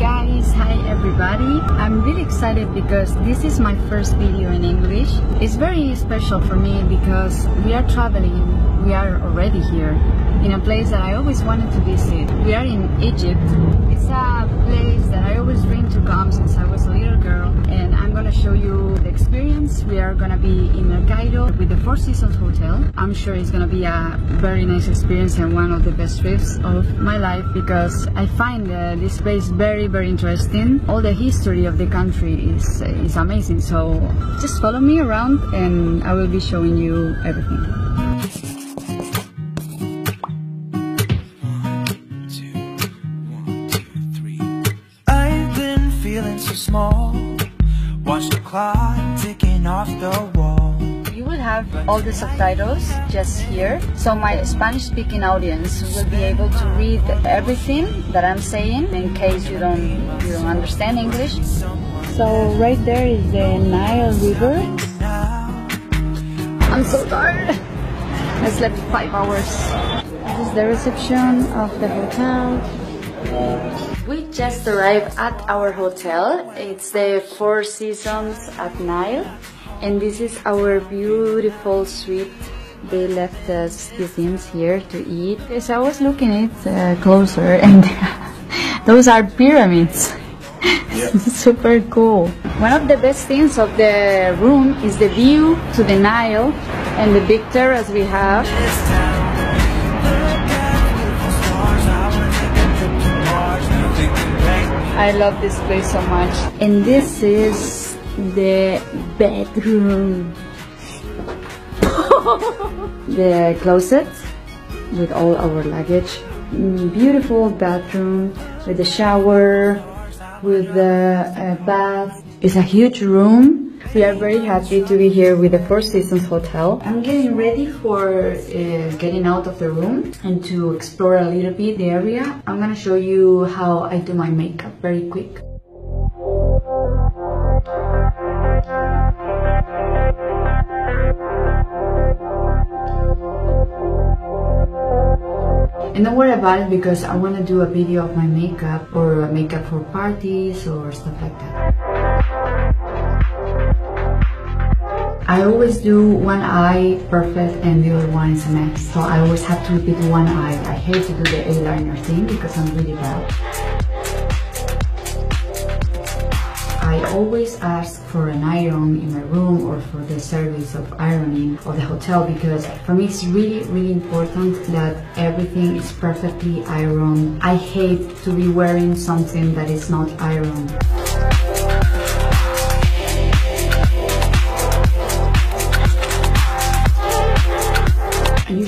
guys, hi everybody. I'm really excited because this is my first video in English. It's very special for me because we are traveling, we are already here in a place that I always wanted to visit. We are in Egypt. It's a place that I always dreamed to come since I was a little girl and I'm gonna show you the experience. We are gonna be in El Cairo with the Four Seasons Hotel. I'm sure it's gonna be a very nice experience and one of the best trips of my life because I find uh, this place very very interesting. All the history of the country is, uh, is amazing so just follow me around and I will be showing you everything. Feeling so small. Watch the clock ticking off the wall. Will have all the subtitles just here, so my Spanish-speaking audience will be able to read everything that I'm saying in case you don't you don't understand English. So right there is the Nile River. I'm so tired. I slept five hours. This is the reception of the hotel. We just arrived at our hotel. It's the Four Seasons at Nile. And this is our beautiful suite. They left us these things here to eat. Yes, I was looking at it uh, closer and those are pyramids. Super cool. One of the best things of the room is the view to the Nile and the big terrace we have. I love this place so much. And this is the bedroom. the closet with all our luggage. Mm, Beautiful bathroom with the shower, with the uh, bath. It's a huge room. We are very happy to be here with the Four Seasons Hotel. I'm getting ready for uh, getting out of the room and to explore a little bit the area. I'm gonna show you how I do my makeup very quick. And don't worry about it because I want to do a video of my makeup or makeup for parties or stuff like that. I always do one eye perfect and the other one is a mess. So I always have to repeat one eye. I hate to do the eyeliner thing because I'm really bad. I always ask for an iron in my room or for the service of ironing of the hotel because for me it's really really important that everything is perfectly ironed. I hate to be wearing something that is not ironed.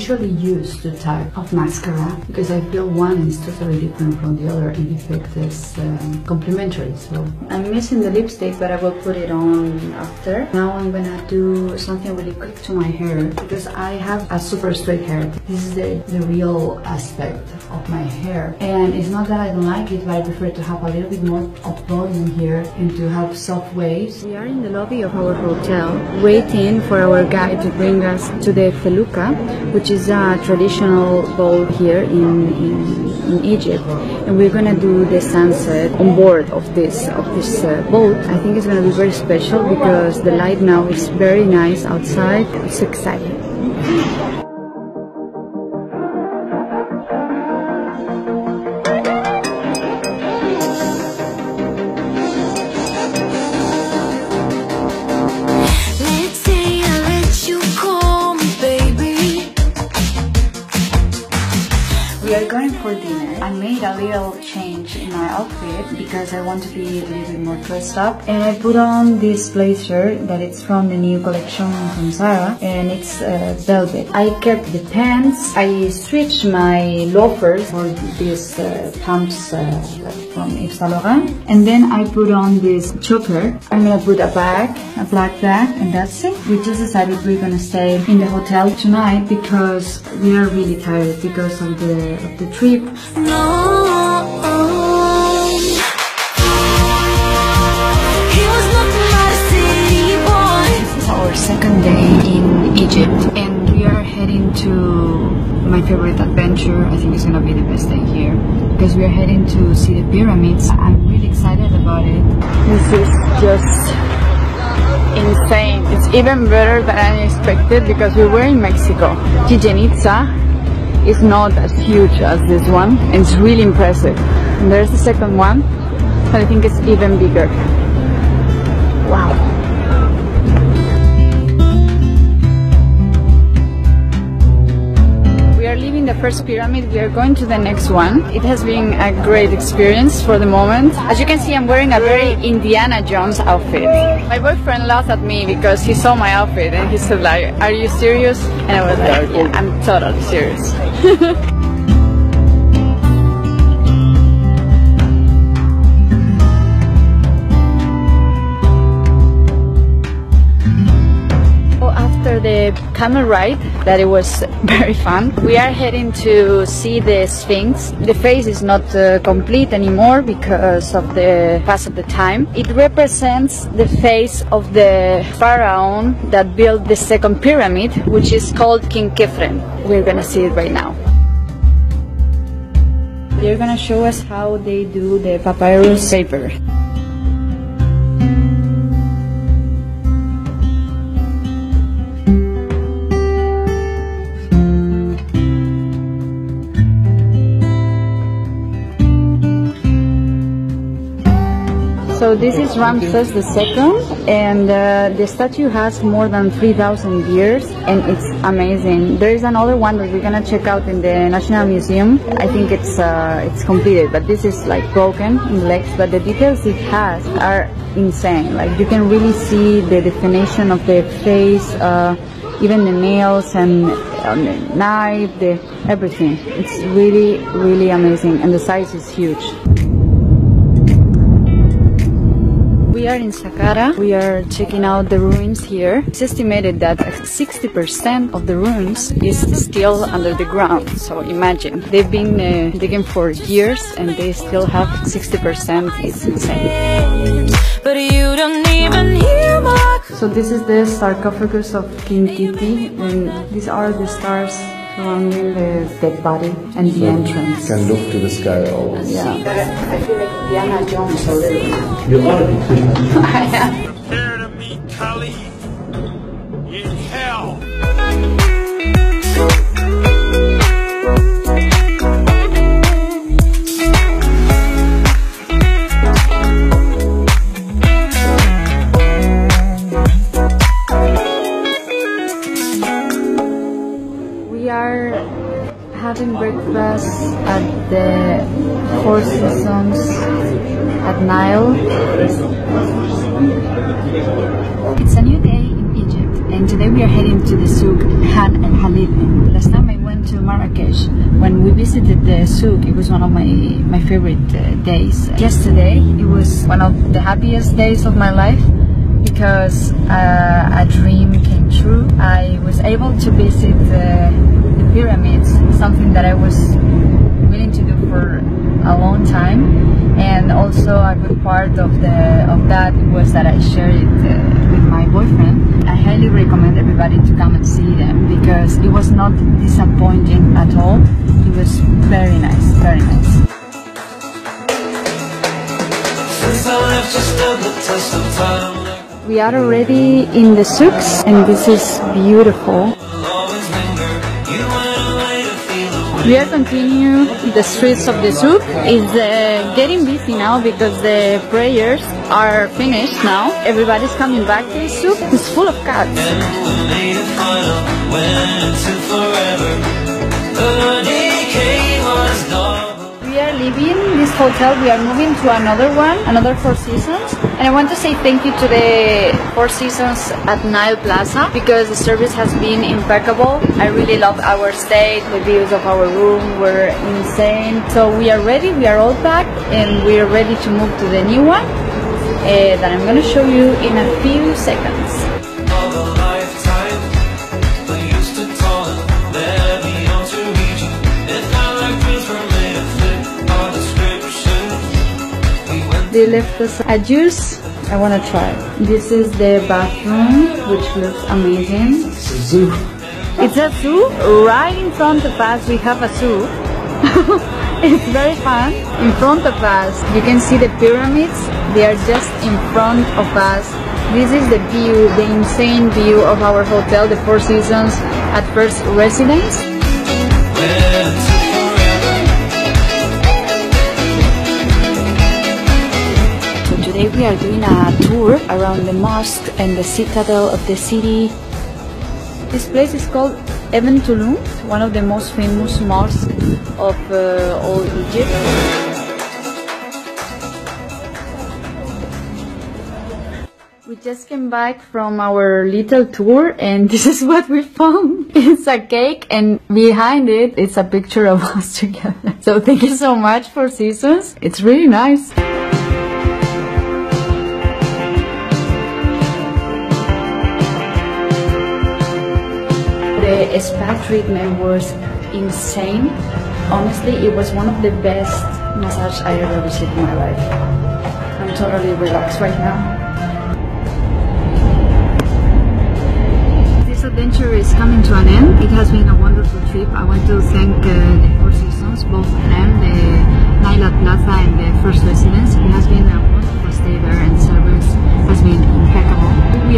Usually use two type of mascara because I feel one is totally different from the other and the effect is um, complementary. So I'm missing the lipstick, but I will put it on after. Now I'm gonna do something really quick to my hair because I have a super straight hair. This is the, the real aspect of my hair. And it's not that I don't like it, but I prefer to have a little bit more of volume here and to have soft waves. We are in the lobby of our hotel waiting for our guide to bring us to the felucca which is a traditional boat here in, in, in Egypt. And we're gonna do the sunset on board of this of this uh, boat. I think it's gonna be very special because the light now is very nice outside. It's exciting. A little change in my outfit because I want to be a little bit more dressed up. And I put on this blazer that it's from the new collection from Zara and it's uh, velvet. I kept the pants. I switched my loafers for these uh, pumps uh, from Yves Saint Laurent. And then I put on this choker. I'm gonna put a bag, a black bag, and that's it. We just decided we're gonna stay in the hotel tonight because we are really tired because of the of the trip. No. Favorite adventure. I think it's gonna be the best day here because we are heading to see the pyramids. I'm really excited about it. This is just insane. It's even better than I expected because we were in Mexico. Chichen Itza is not as huge as this one. and It's really impressive. And there's the second one, but I think it's even bigger. Wow. Leaving the first pyramid, we are going to the next one. It has been a great experience for the moment. As you can see, I'm wearing a very Indiana Jones outfit. My boyfriend laughed at me because he saw my outfit and he said like, are you serious? And I was like, yeah, I'm totally serious. the camel ride that it was very fun. We are heading to see the sphinx. The face is not uh, complete anymore because of the pass of the time. It represents the face of the pharaoh that built the second pyramid which is called king kefren. We're gonna see it right now. They're gonna show us how they do the papyrus paper this is Ramses II and uh, the statue has more than 3,000 years and it's amazing. There is another one that we're gonna check out in the National Museum. I think it's uh, it's completed but this is like broken in legs but the details it has are insane. Like you can really see the definition of the face, uh, even the nails and um, the knife, the everything. It's really really amazing and the size is huge. We are in Saqqara. We are checking out the ruins here. It's estimated that 60% of the ruins is still under the ground. So imagine, they've been uh, digging for years and they still have 60%. It's insane. But you don't even hear my... So this is the sarcophagus of King Titi and these are the stars surrounding the dead body and the entrance. Can look to the sky always. Yeah. I feel like Diana Jones a little. You are. I am. At Nile. It's a new day in Egypt, and today we are heading to the souk Khan El Khalili. Last time I went to Marrakesh, when we visited the souk, it was one of my my favorite uh, days. Yesterday, it was one of the happiest days of my life because uh, a dream came true. I was able to visit the pyramids, something that I was willing to do for a long time. And also a good part of the of that was that I shared it uh, with my boyfriend. I highly recommend everybody to come and see them because it was not disappointing at all. It was very nice, very nice. Since I left, you stood the test of time. We are already in the souks and this is beautiful. We are continuing the streets of the souk. It's uh, getting busy now because the prayers are finished now. Everybody's coming back to the souk. It's full of cats. Hotel. We are moving to another one, another Four Seasons. And I want to say thank you to the Four Seasons at Nile Plaza because the service has been impeccable. I really loved our stay. The views of our room were insane. So we are ready. We are all packed and we are ready to move to the new one uh, that I'm going to show you in a few seconds. They left us a juice. I want to try. This is the bathroom, which looks amazing. Zoo. It's a zoo right in front of us. We have a zoo. It's very fun. In front of us, you can see the pyramids. They are just in front of us. This is the view, the insane view of our hotel, the Four Seasons at First Residence. Today we are doing a tour around the mosque and the citadel of the city. This place is called Ibn Tulun, one of the most famous mosques of uh, all Egypt. We just came back from our little tour and this is what we found. It's a cake and behind it it's a picture of us together. So thank you so much Four Seasons. It's really nice. Spa treatment was insane. Honestly, it was one of the best massage I ever received in my life. I'm totally relaxed right now. This adventure is coming to an end. It has been a wonderful trip. I want to thank uh, the Four Seasons, both of them, the Nile Plaza and the First Residence. It has been a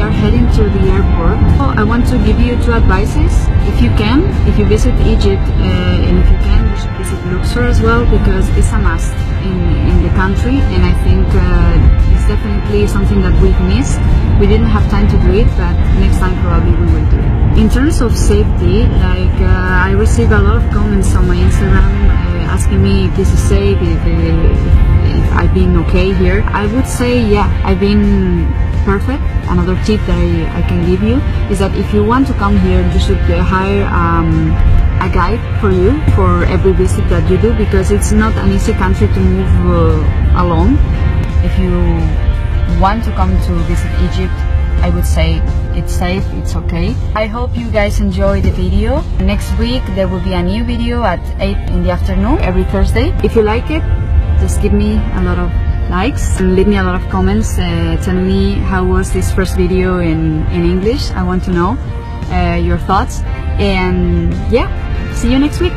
are heading to the airport. I want to give you two advices. If you can, if you visit Egypt uh, and if you can, you should visit Luxor as well because it's a must in, in the country and I think uh, it's definitely something that we've missed. We didn't have time to do it, but next time probably we will do it. In terms of safety, like uh, I receive a lot of comments on my Instagram uh, asking me if this is safe, if, uh, if I've been okay here. I would say, yeah, I've been perfect. Another tip that I, I can give you is that if you want to come here, you should uh, hire um, a guide for you for every visit that you do because it's not an easy country to move uh, alone. If you want to come to visit Egypt, I would say it's safe, it's okay. I hope you guys enjoy the video. Next week there will be a new video at 8 in the afternoon every Thursday. If you like it, just give me a lot of likes and leave me a lot of comments uh, telling me how was this first video in, in English. I want to know uh, your thoughts and yeah, see you next week.